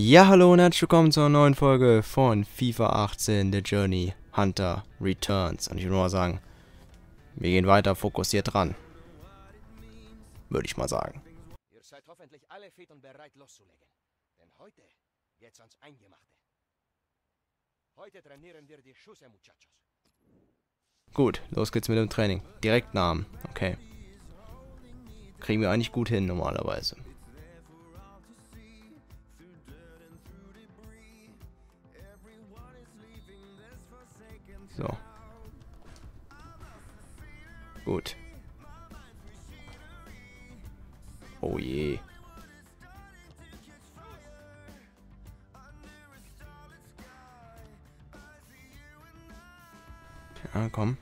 Ja, hallo und herzlich willkommen zu einer neuen Folge von FIFA 18 The Journey Hunter Returns. Und ich will nur mal sagen, wir gehen weiter fokussiert dran. Würde ich mal sagen. Ihr seid hoffentlich alle fit und bereit loszulegen. Denn heute geht's ans Eingemachte. Heute trainieren wir die Schüsse, Muchachos. Gut, los geht's mit dem Training. Direkt Namen. Okay. Kriegen wir eigentlich gut hin normalerweise. So. Gut. Oh je. Ja, komm.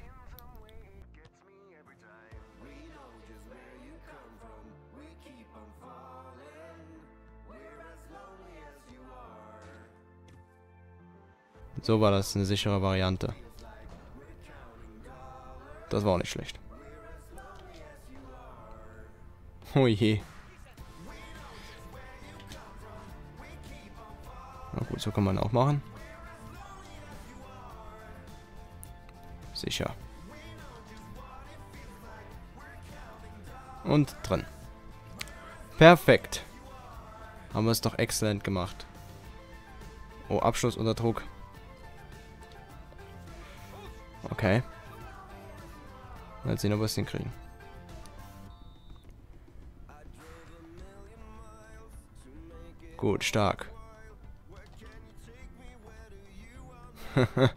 So war das eine sichere Variante. Das war auch nicht schlecht. Oh je. Na gut, so kann man auch machen. Sicher. Und drin. Perfekt. Haben wir es doch exzellent gemacht. Oh, Abschluss unter Druck. Okay. Mal sehen, ob wir es hinkriegen. Gut, stark.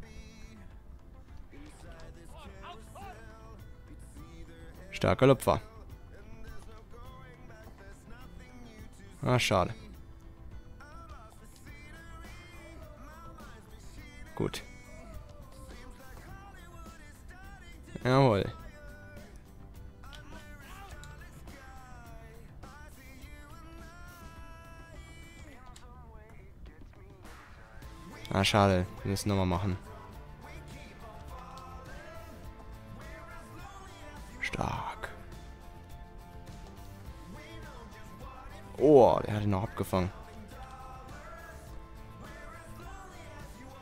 Starker Lupfer. Ah, schade. Gut. Jawohl. Ah, schade. Wir müssen nochmal machen. Stark. Oh, der hat ihn noch abgefangen.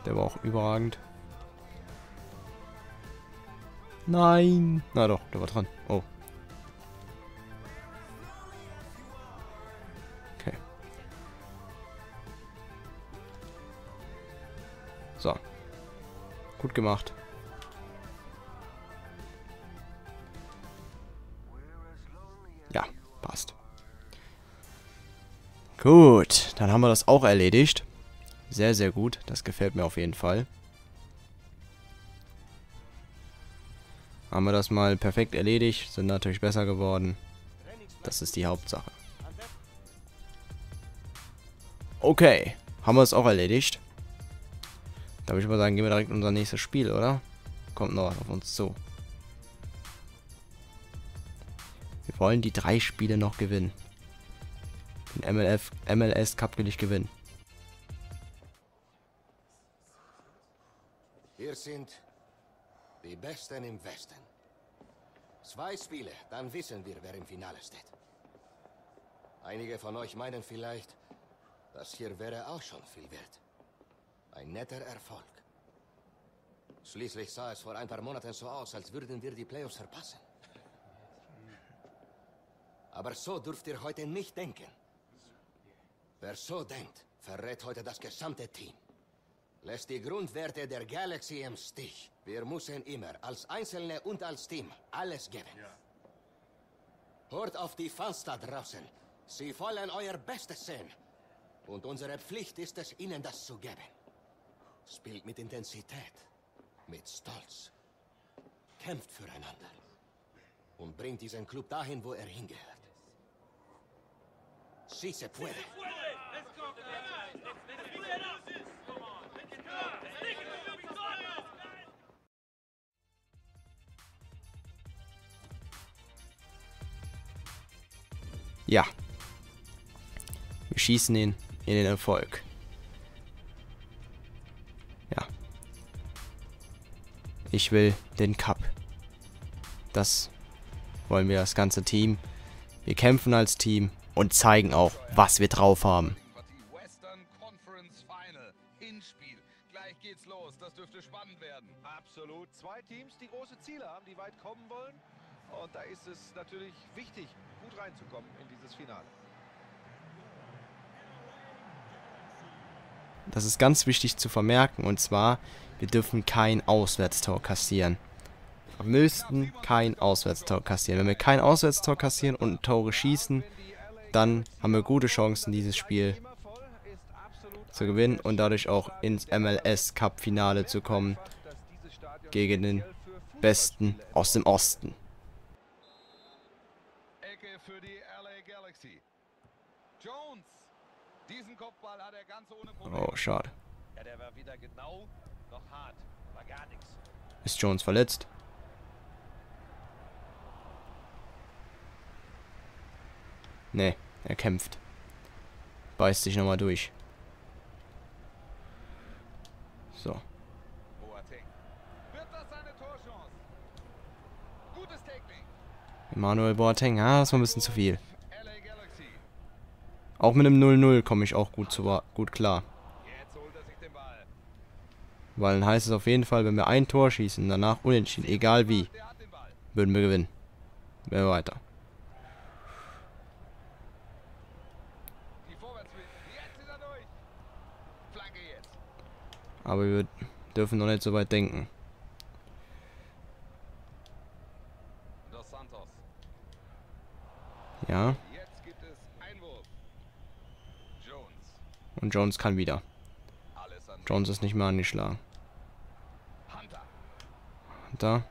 Der war auch überragend. Nein. Na doch, der war dran. Oh. Gut gemacht. Ja, passt. Gut, dann haben wir das auch erledigt. Sehr, sehr gut. Das gefällt mir auf jeden Fall. Haben wir das mal perfekt erledigt, sind natürlich besser geworden. Das ist die Hauptsache. Okay, haben wir es auch erledigt. Da würde ich mal sagen, gehen wir direkt in unser nächstes Spiel, oder? Kommt noch auf uns zu. Wir wollen die drei Spiele noch gewinnen. Den MLF, MLS Cup will ich gewinnen. Wir sind die Besten im Westen. Zwei Spiele, dann wissen wir, wer im Finale steht. Einige von euch meinen vielleicht, das hier wäre auch schon viel wert. Ein netter Erfolg. Schließlich sah es vor ein paar Monaten so aus, als würden wir die Playoffs verpassen. Aber so dürft ihr heute nicht denken. Wer so denkt, verrät heute das gesamte Team. Lässt die Grundwerte der Galaxy im Stich. Wir müssen immer, als Einzelne und als Team, alles geben. Hört auf die Fans da draußen. Sie wollen euer Bestes sehen. Und unsere Pflicht ist es, ihnen das zu geben. Spielt mit Intensität, mit Stolz. Kämpft füreinander. Und bringt diesen Club dahin, wo er hingehört. Si se puede. Ja. Wir schießen ihn in den Erfolg. Ich will den Cup. Das wollen wir das ganze Team. Wir kämpfen als Team und zeigen auch, was wir drauf haben. Conference Final. Hinspiel. Gleich geht's los. Das dürfte spannend werden. Absolut. Zwei Teams, die große Ziele haben, die weit kommen wollen. Und da ist es natürlich wichtig, gut reinzukommen in dieses Finale. Das ist ganz wichtig zu vermerken. Und zwar, wir dürfen kein Auswärtstor kassieren. Wir müssten kein Auswärtstor kassieren. Wenn wir kein Auswärtstor kassieren und Tore schießen, dann haben wir gute Chancen, dieses Spiel zu gewinnen und dadurch auch ins MLS Cup Finale zu kommen gegen den Besten aus dem Osten. Ecke für die LA Galaxy. Jones. Diesen Kopfball hat er ganz ohne Probleme. Oh, schade. Ja, der war wieder genau noch hart. War gar nichts. Ist Jones verletzt? Nee, er kämpft. Beißt sich nochmal durch. So. Emmanuel Boateng, ah, das war ein bisschen zu viel. Auch mit einem 0-0 komme ich auch gut, zu, gut klar. Weil dann heißt es auf jeden Fall, wenn wir ein Tor schießen, danach unentschieden, egal wie, würden wir gewinnen. Wären wir weiter. Er. Aber wir dürfen noch nicht so weit denken. Ja, Jetzt gibt es Einwurf. Jones. Und Jones kann wieder. Jones ist nicht mehr angeschlagen. Hunter.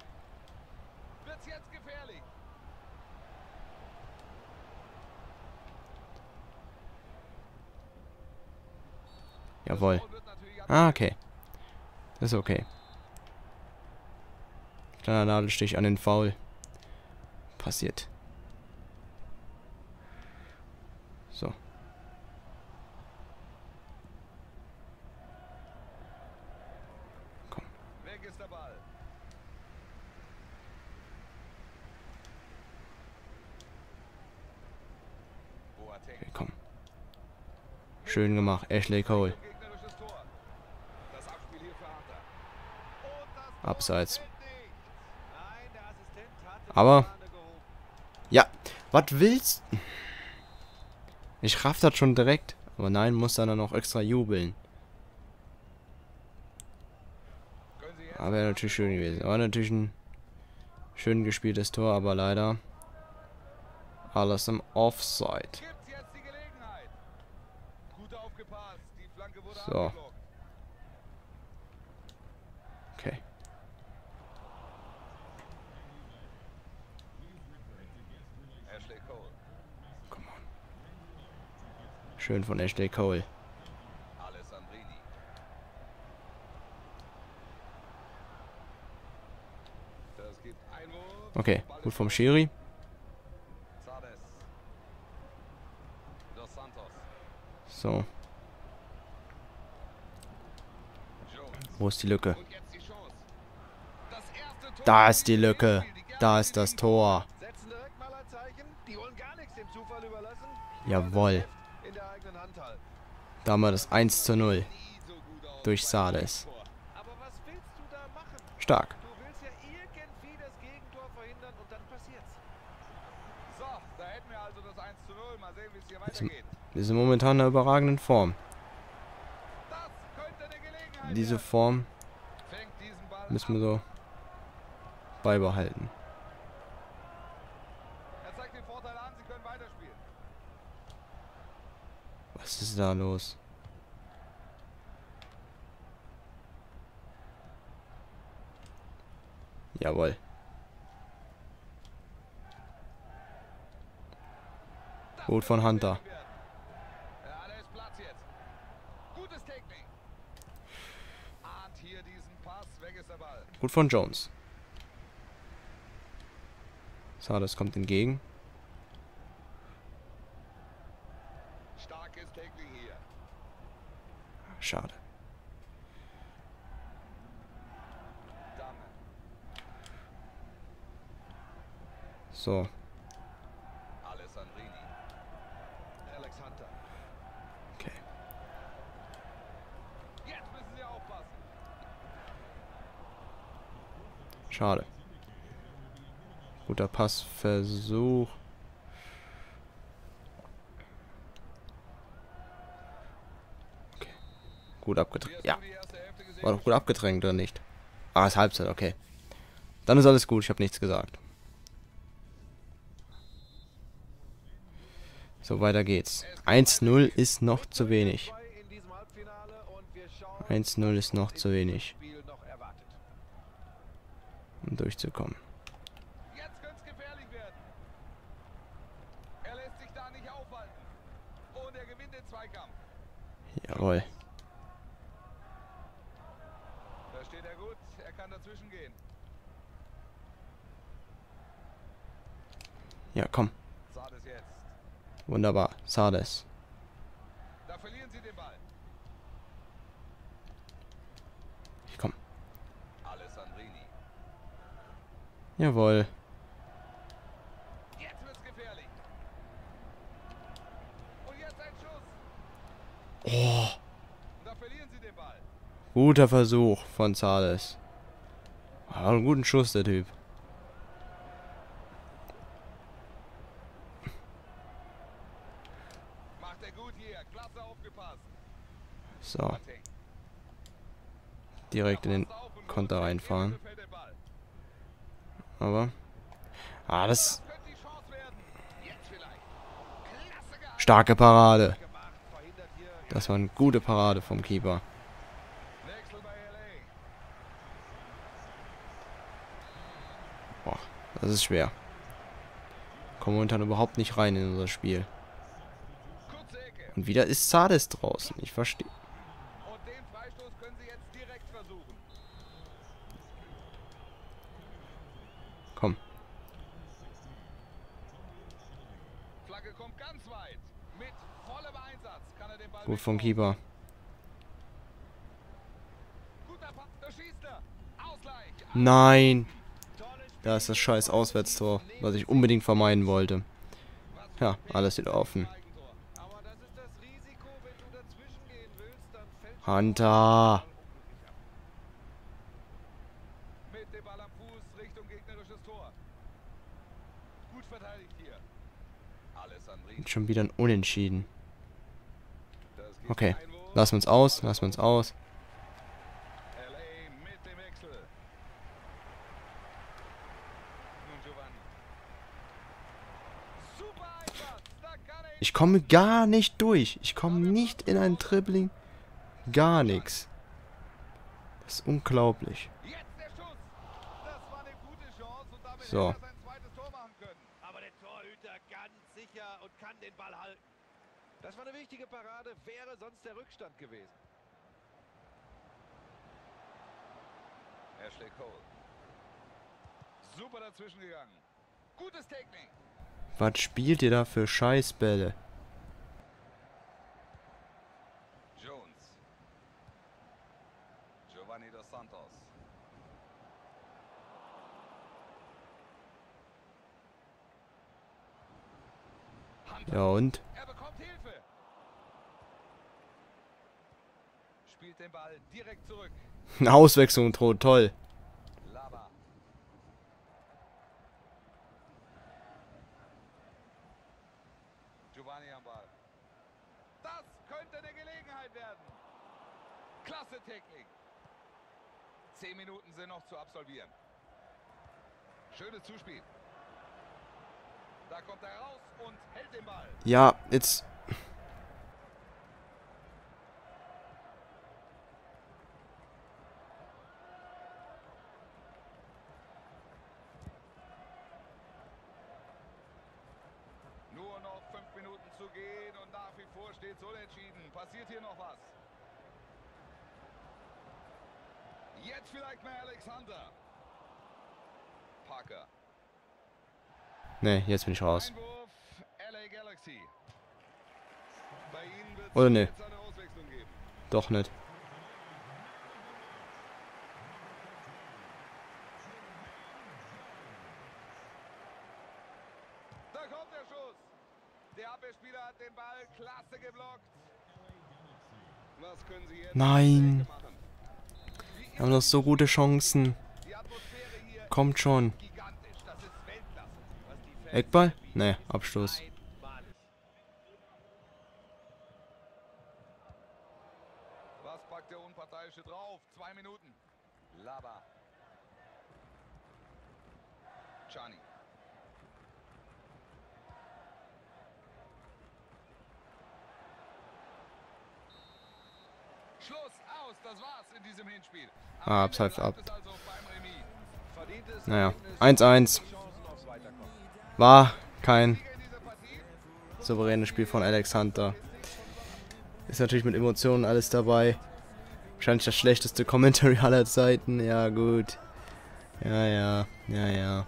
Jawohl. Ah, okay. Das ist okay. Kleiner Nadelstich an den Foul. Passiert. So. Komm. Weg ist der Ball. Okay, komm. Schön gemacht, Ashley Cole. Abseits. Aber-. Ja, was willst Ich raff das schon direkt. Aber nein, muss dann noch extra jubeln. Können Sie jetzt Aber wäre natürlich schön gewesen. War natürlich ein schön gespieltes Tor, aber leider alles im Offside. So. Okay. Ashley Cole. Schön von Ashley Cole. Okay, gut vom. Schiri. So, wo ist die Lücke? Da ist die Lücke. Da ist das Tor. Jawohl. Da haben wir das 1 zu 0 nie so gut aus durch Sades. Stark. Du willst ja irgendwie das Gegentor verhindern und dann passiert's. So, da hätten wir also das 1 zu 0. Mal sehen, wie es hier Ist- weitergeht. Wir sind momentan in einer überragenden Form. Diese. Form müssen wir so beibehalten. Er zeigt den Vorteil an, sie können weiterspielen. Was ist da los? Jawohl. Das Gut von könnte Hunter. gefährlich werden. Ja, da ist Platz jetzt. Gutes Tackling. Ahnt hier diesen Pass. Weg ist der Ball. Gut von Jones. Sades kommt entgegen. Schade. So, Alessandrini. Alex Hunter. okay. Schade. Guter Passversuch. Okay. Gut abgedrängt. Ja. War doch gut abgedrängt, oder nicht? Ah, ist Halbzeit, okay. Dann ist alles gut, ich habe nichts gesagt. So, weiter geht's. 1-0 ist noch zu wenig. In diesem Halbfinale und wir schauen, 1-0 ist noch zu wenig, den Zweikampf. Jawohl. Da steht er gut. Er kann dazwischen gehen. Ja, komm. Sah das jetzt. Wunderbar. Sades. Da verlieren sie den Ball. Komm. Jawohl. Jetzt wird's gefährlich. Und jetzt ein Schuss. Oh. Und da verlieren sie den Ball. Guter Versuch von Sades. Hat einen guten Schuss, der Typ. So, direkt in den Konter reinfahren. Hier befällt der Ball. Aber. Ah, das starke Parade. Das war eine gute Parade vom Keeper. Boah, das ist schwer. Kommen momentan überhaupt nicht rein in unser Spiel. Und wieder ist Sades draußen. Ich verstehe. Und den Freistoß können sie jetzt direkt versuchen. Komm. Flagge kommt ganz weit. Mit vollem Einsatz kann er den Ball Gut vom. Keeper. Er. Nein. Da ist das scheiß Auswärtstor, was ich unbedingt vermeiden wollte. Ja, alles wieder offen. Eigentor. Aber das ist das Risiko, wenn du dazwischen gehen willst, dann fällt Hunter. Mit dem Ball am Fuß Richtung gegnerisches Tor. Gut verteidigt hier. Alessandrini. Und schon wieder ein Unentschieden. Okay. Lassen wir uns aus, lassen wir uns aus. Ich komme gar nicht durch. Ich komme nicht in ein Dribbling. Gar nichts. Das ist unglaublich. Jetzt der Schuss. Das war eine gute Chance und damit So. er. Aber der Torhüter ganz sicher und kann den Ball halten. Das war eine wichtige Parade, wäre sonst der Rückstand gewesen. Ashley Cole. Super dazwischen gegangen. Gutes Technik. Was spielt ihr da für Scheißbälle? Jones. Giovanni dos Santos. Hunter. Ja und? Er bekommt Hilfe. Spielt den Ball direkt zurück. Eine Auswechslung droht, toll. Lava. Giovanni am Ball. Das könnte eine Gelegenheit werden. Klasse Technik. Zehn Minuten sind noch zu absolvieren. Schönes Zuspiel. Da kommt er raus und hält den Ball. Ja, jetzt. Nur noch fünf Minuten zu gehen und nach wie vor steht so entschieden. Passiert hier noch was? Jetzt vielleicht mal Alexander. Parker. Ne, jetzt bin ich raus. Oder geben. Doch nicht. Da kommt der Schuss. Der Abwehrspieler hat den Ball klasse geblockt. Was können sie jetzt Nein. Wir haben noch so gute Chancen. Kommt schon. Gigantisch, das ist Weltklasse. Was die Fans Eckball? Ne, Abstoß. Was packt der Unparteiische drauf? Zwei Minuten. Laba. Chani. Schluss, aus, das war's in diesem Hinspiel. Ah, bleibt ab. also Naja, Ergebnis, 1-1. War kein souveränes Spiel von Alex Hunter. Ist natürlich mit Emotionen alles dabei. Wahrscheinlich das schlechteste Commentary aller Zeiten. Ja, gut. Ja, ja, ja, ja.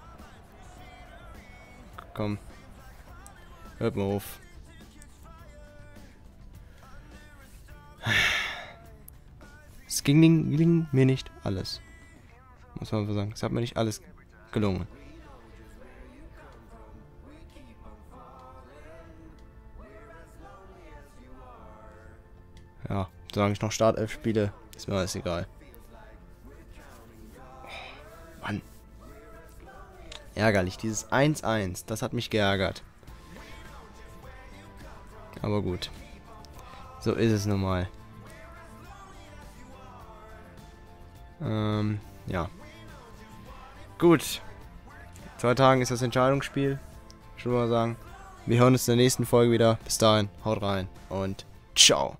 Komm. Hört mal auf. Es ging, ging mir nicht alles. Muss man sagen. Es hat mir nicht alles gelungen. Ja, solange ich noch Startelf spiele, ist mir alles egal. Oh, Mann. Ärgerlich, dieses 1-1, das hat mich geärgert. Aber gut. So ist es nun mal. Ähm, ja. Gut. In zwei Tagen ist das Entscheidungsspiel. Ich würde mal sagen. Wir hören uns in der nächsten Folge wieder. Bis dahin, haut rein und ciao.